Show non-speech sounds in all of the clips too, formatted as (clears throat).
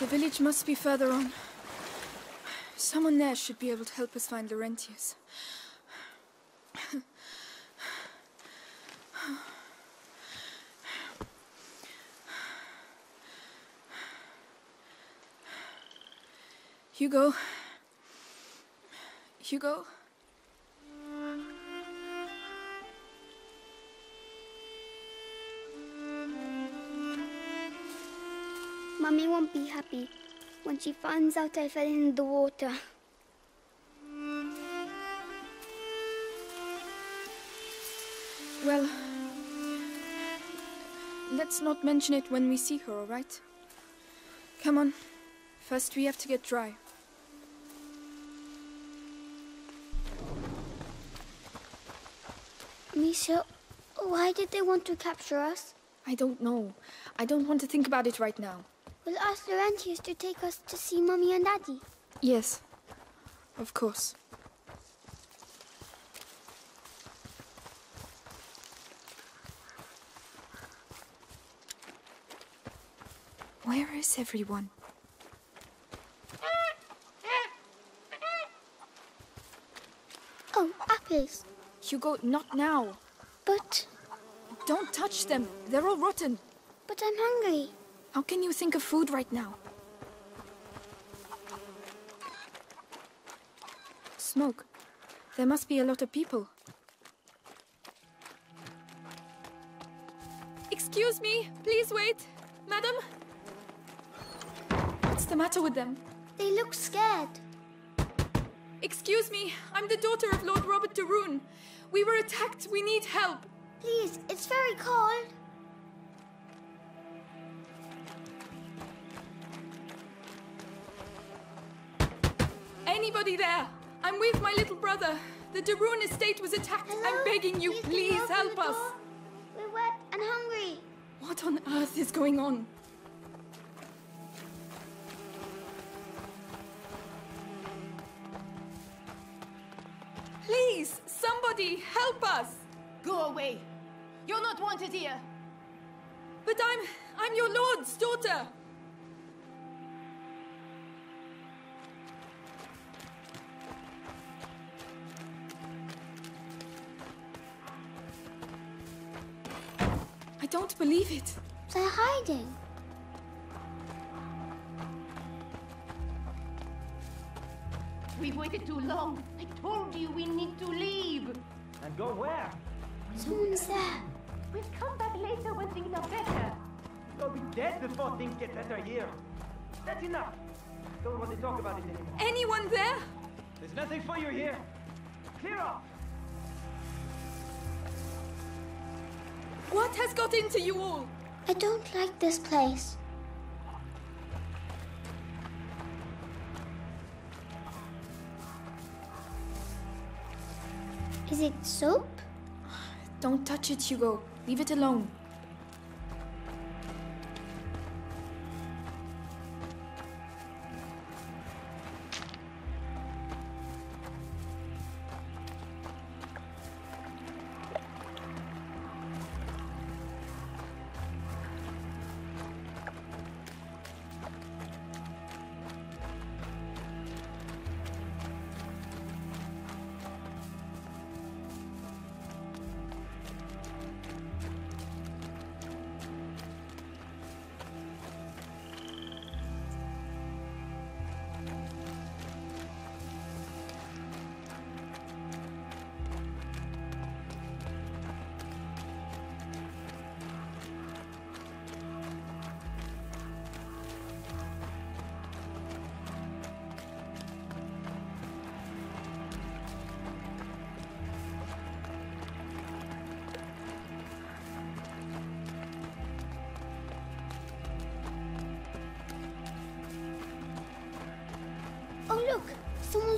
The village must be further on. Someone there should be able to help us find Laurentius. Hugo. Hugo. Mummy won't be happy when she finds out I fell in the water. Well, let's not mention it when we see her, all right? Come on. First, we have to get dry. Misha, why did they want to capture us? I don't know. I don't want to think about it right now. We'll ask Laurentius to take us to see Mummy and Daddy. Yes, of course. Where is everyone? Oh, apples. Hugo, not now. But, Don't touch them. They're all rotten. but I'm hungry. How can you think of food right now? Smoke. There must be a lot of people. Excuse me, please wait. Madam? What's the matter with them? They look scared. Excuse me, I'm the daughter of Lord Robert de Rune. We were attacked. We need help. Please, it's very cold. Anybody there? I'm with my little brother. The de Rune estate was attacked. Hello? I'm begging you, can please open help us. We're wet and hungry. What on earth is going on? Please, somebody, help us! Go away! You're not wanted here! But I'm. I'm your lord's daughter! Don't believe it. They're hiding. We've waited too long. I told you we need to leave. And go where? Someone's there. We'll come back later when things are better. You'll be dead before things get better here. That's enough. Don't want to talk about it anymore. Anyone there? There's nothing for you here. Clear off. What has got into you all? I don't like this place. Is it soap? Don't touch it, Hugo. Leave it alone.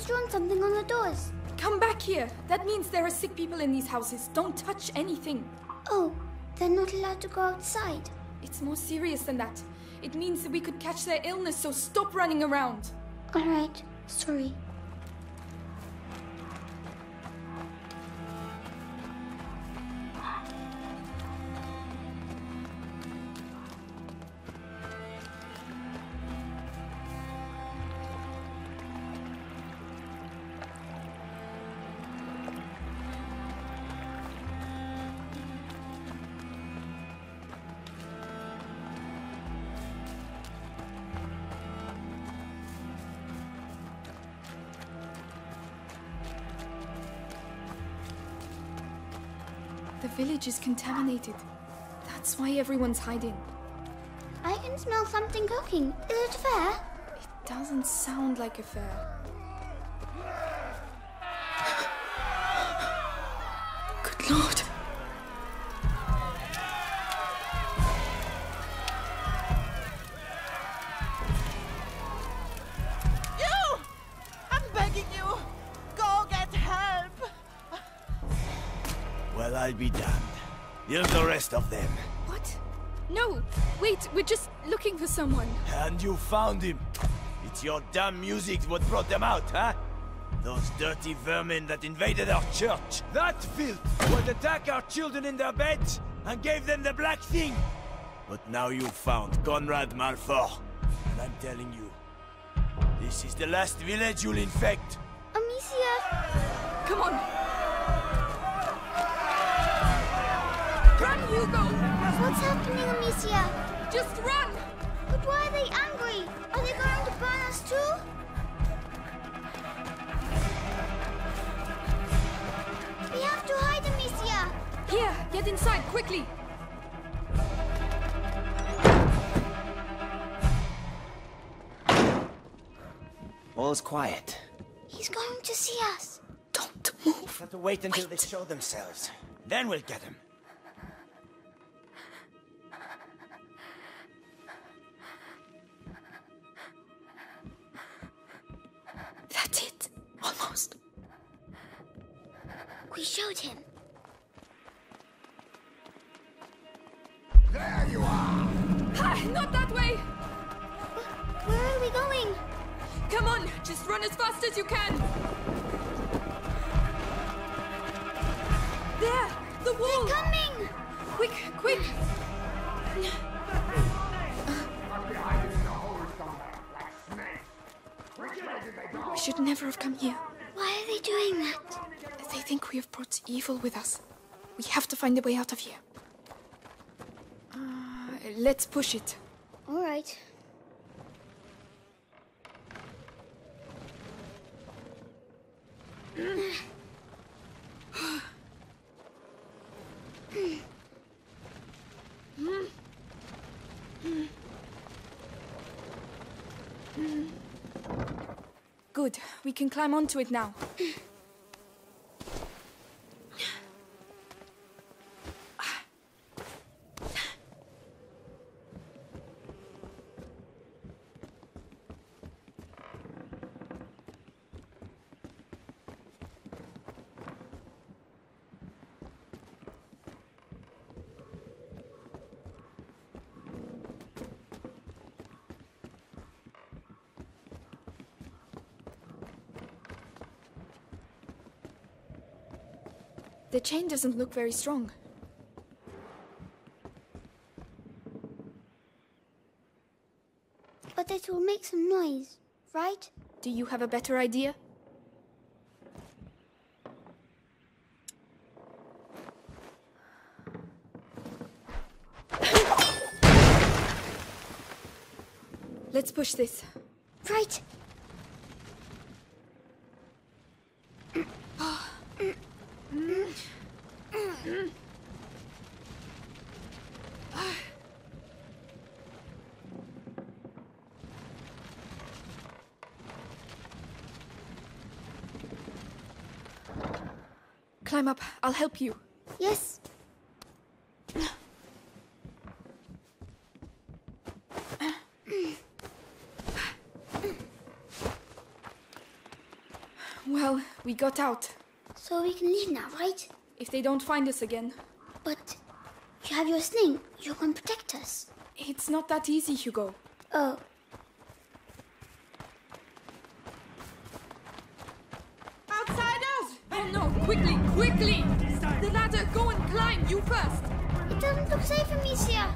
Someone's drawn something on the doors. Come back here. That means there are sick people in these houses. Don't touch anything. Oh, they're not allowed to go outside. It's more serious than that. It means that we could catch their illness, so stop running around. Alright, sorry. Village is contaminated. That's why everyone's hiding. I can smell something cooking. Is it fair? It doesn't sound like a fair. Someone. And you found him. It's your damn music what brought them out, huh? Those dirty vermin that invaded our church. That filth would attack our children in their beds and gave them the black thing. But now you found Conrad Malfour. And I'm telling you, this is the last village you'll infect. Amicia! Come on. Run, Hugo! What's happening, Amicia? Just run! But why are they angry? Are they going to burn us too? We have to hide, Amicia! Here, get inside, quickly! All is quiet. He's going to see us. Don't move. We Have to wait until they show themselves. Then we'll get them. We showed him. Ah, not that way! Where are we going? Come on, just run as fast as you can! There! The wall! They're coming! Quick, quick! We should never have come here. Why are they doing that? They think we have brought evil with us. We have to find a way out of here. Uh, let's push it. All right. Good. We can climb onto it now. The chain doesn't look very strong. But it will make some noise, right? Do you have a better idea? Let's push this. Right. Climb up. I'll help you. Yes. Well, we got out. So we can leave now, right? If they don't find us again. But you have your sling. You can protect us. It's not that easy, Hugo. Oh, Quickly! The ladder! Go and climb! You first! it doesn't look safe, Amicia.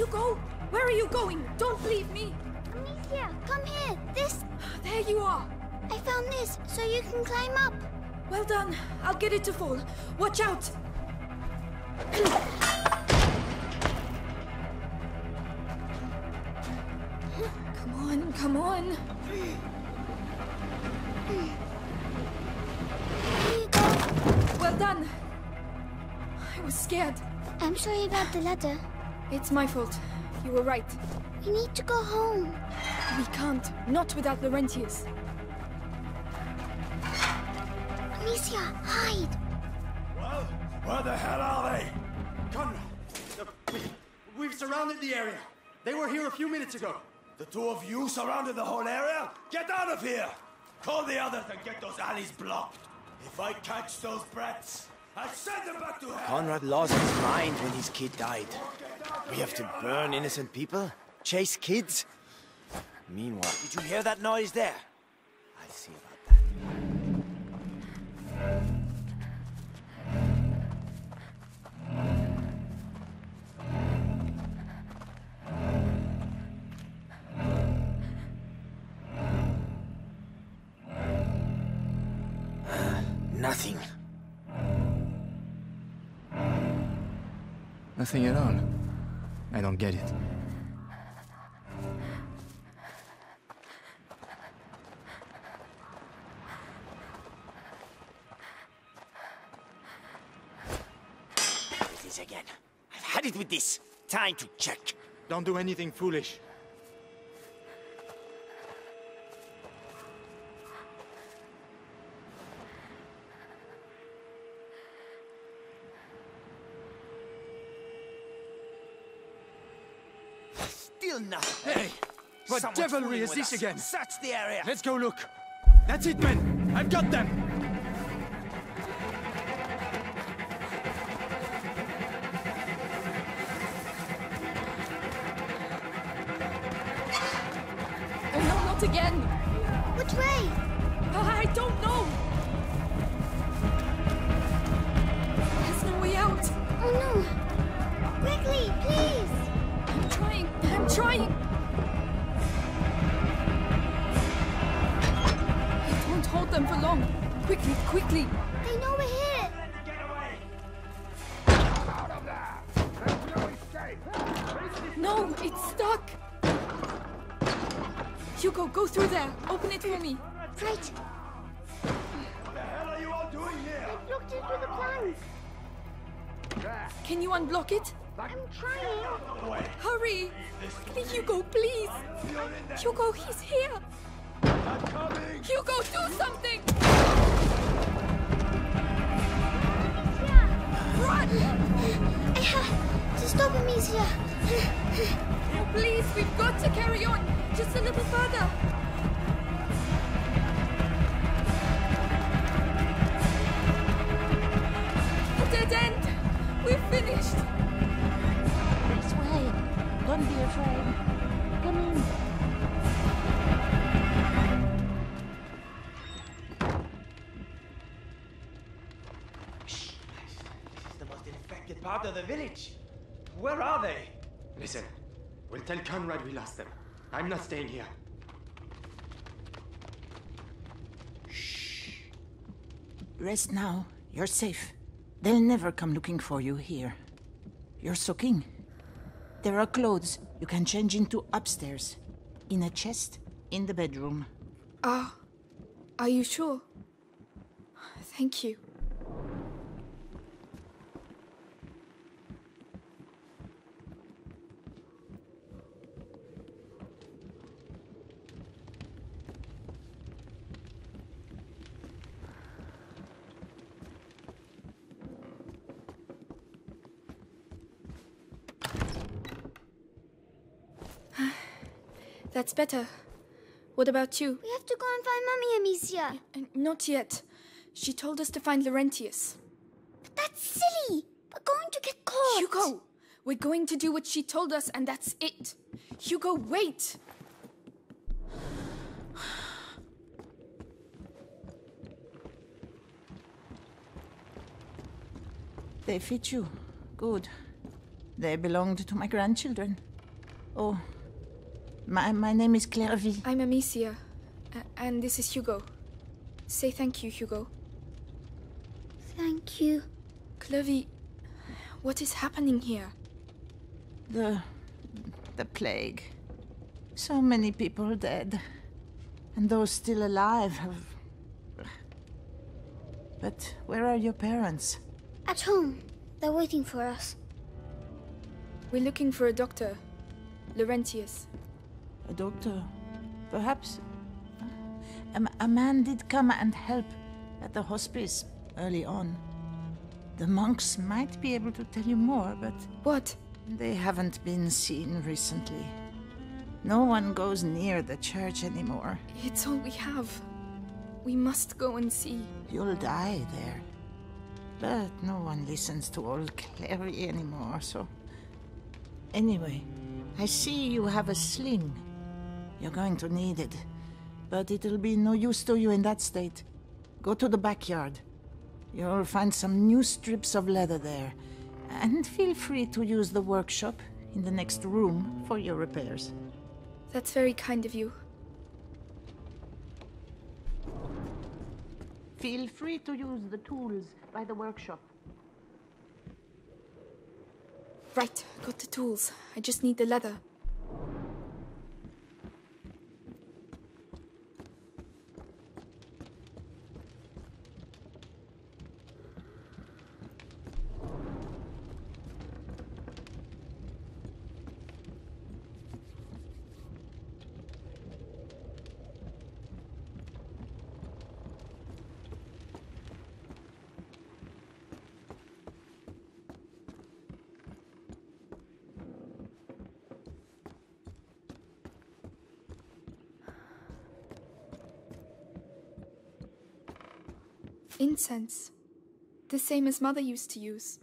Hugo, where are you going? Don't leave me. Amicia, come here. This. (sighs) There you are. I found this, so you can climb up. Well done. I'll get it to fall. Watch out. (clears throat) come on, come on. Here you go. Well done. I was scared. I'm sorry about the ladder. It's my fault. You were right. We need to go home. We can't. Not without Laurentius. Amicia, hide. Well, where the hell are they? Conrad, we, we've surrounded the area. They were here a few minutes ago. The two of you surrounded the whole area? Get out of here! Call the others and get those alleys blocked. If I catch those brats, I'll send them back to hell! Conrad lost his mind when his kid died. We have to burn innocent people? Chase kids? Meanwhile, did you hear that noise there? I'll see about that. Nothing. Nothing at all. I don't get it. It is again. I've had it with this. Time to check. Don't do anything foolish. Still nothing. Hey! What Someone's devilry is this us. again? Search the area. Let's go look. That's it, men. I've got them. Oh no, not again. Which way? Ah, I don't know. There's no way out. Oh no. Quickly, please. I'm trying. I'm trying. Them for long. Quickly, quickly. They know we're here. No, it's stuck. Hugo, go through there. Open it for me. Right. What the hell are you all doing here? Looked into the plans. Can you unblock it? I'm trying. Hurry! Quickly, Hugo, please! Hugo, he's here! Hugo, do something! Run! I have to stop Amicia. Oh, please, we've got to carry on! Just a little further! A dead end! We're finished! This way. Don't be afraid. Come in. The village. Where are they? Listen, we'll tell Conrad we lost them. I'm not staying here. Shh. Rest now. You're safe. They'll never come looking for you here. You're soaking. There are clothes you can change into upstairs. In a chest in the bedroom. Ah, are you sure? Thank you. better. What about you? We have to go and find Mummy Amicia. Uh, not yet. She told us to find Laurentius. But that's silly. We're going to get caught. Hugo, we're going to do what she told us and that's it. Hugo, wait. They fit you. Good. They belonged to my grandchildren. Oh, my, my name is Clairvy. I'm Amicia, and this is Hugo. Say thank you, Hugo. Thank you. Clovey, what is happening here? The. the plague. So many people dead. And those still alive have. But where are your parents? At home. They're waiting for us. We're looking for a doctor. Laurentius. A doctor? Perhaps. A, man did come and help at the hospice early on. The monks might be able to tell you more, but. What? They haven't been seen recently. No one goes near the church anymore. It's all we have. We must go and see. You'll die there. But no one listens to old Clary anymore, so. Anyway, I see you have a sling. You're going to need it. But it'll be no use to you in that state. Go to the backyard. You'll find some new strips of leather there. And feel free to use the workshop in the next room for your repairs. That's very kind of you. Feel free to use the tools by the workshop. Right, got the tools. I just need the leather. Incense. The same as Mother used to use.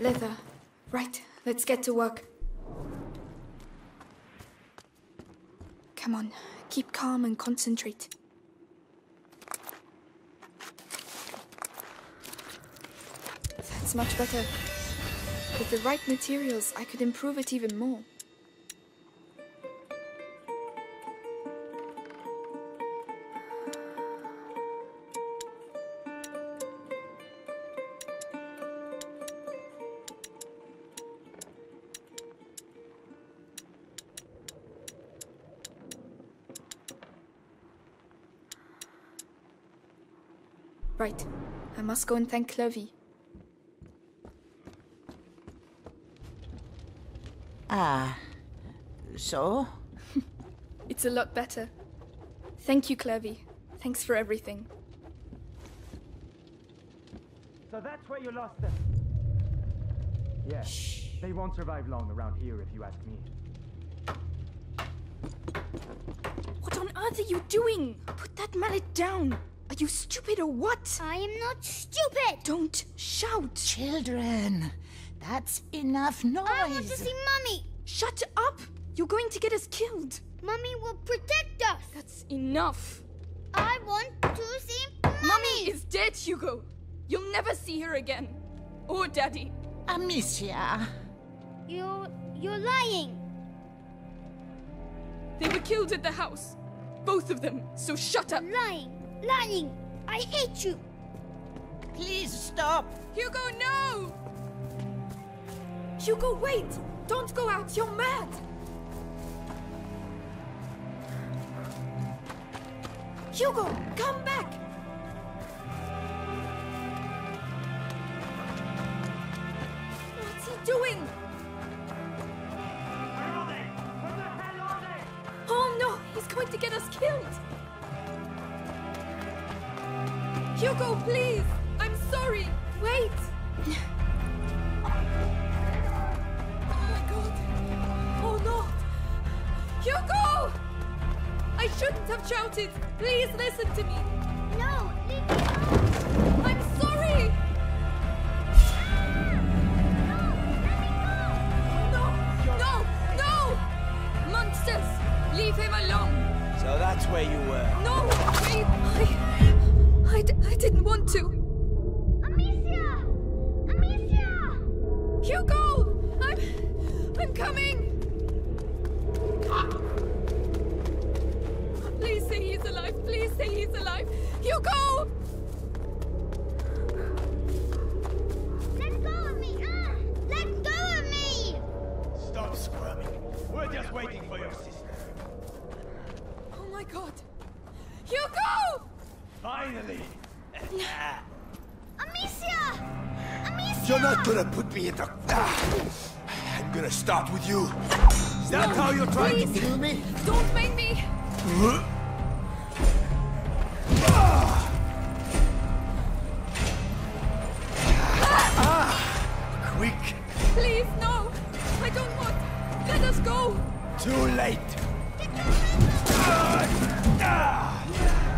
Leather. Right, let's get to work. Come on, keep calm and concentrate. That's much better. With the right materials, I could improve it even more. Must go and thank Clovey. Ah. So? (laughs) It's a lot better. Thank you, Clovey. Thanks for everything. So that's where you lost them. Yeah. They won't survive long around here if you ask me. What on earth are you doing? Put that mallet down. Are you stupid or what? I am not stupid! Don't shout. Children, that's enough noise. I want to see Mummy! Shut up! You're going to get us killed. Mummy will protect us! That's enough. I want to see Mummy! Mummy is dead, Hugo. You'll never see her again. Or Daddy. Amicia. You're. you're lying! They were killed at the house. Both of them. So shut up. Lying! Lying! I hate you! Please stop. Hugo, no! Hugo, wait! Don't go out, you're mad! Hugo, come back! What's he doing? Hugo, please! I'm sorry! Wait! Oh my god! Oh no! Hugo! I shouldn't have shouted! Please listen to me! Please, no! I don't want. Let us go! Too late!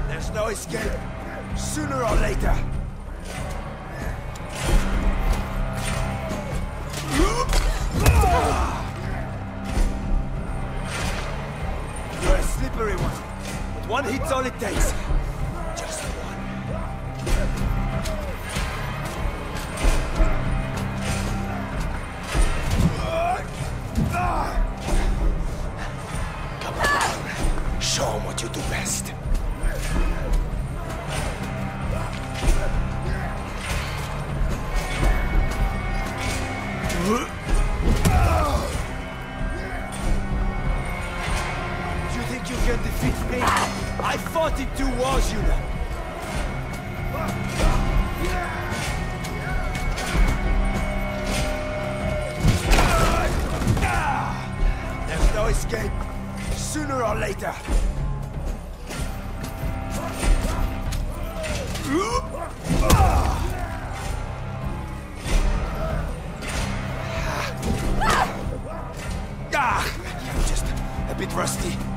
There's no escape. Sooner or later. You're a slippery one. But one hit's all it takes. You do best. You think you can defeat me? I fought in two wars, you know. There's no escape. Sooner or later. Ah, just a bit rusty.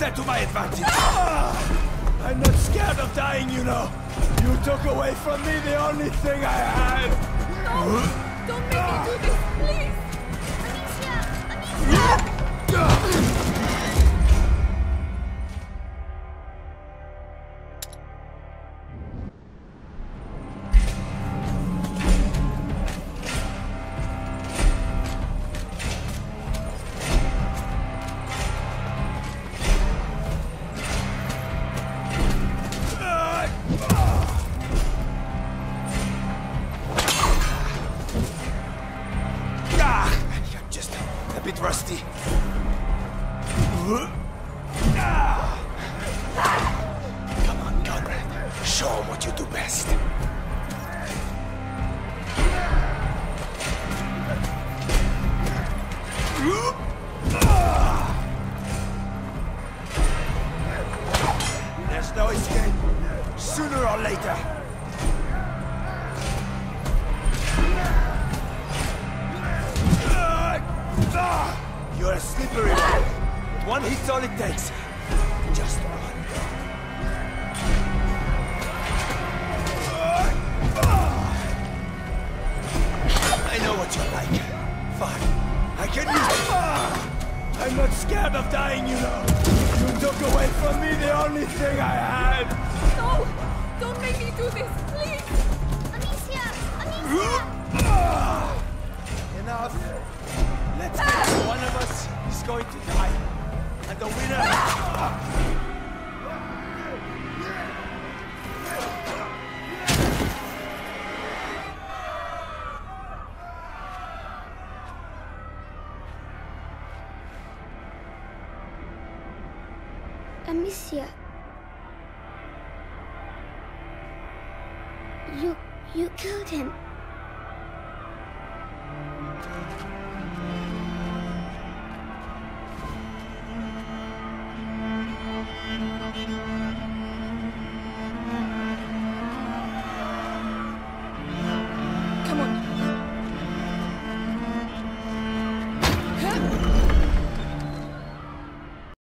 That to my advantage. Ah! I'm not scared of dying, you know. You took away from me the only thing I had. Don't make me do this, please! What going to die. And the winner... Amicia. You... you killed him.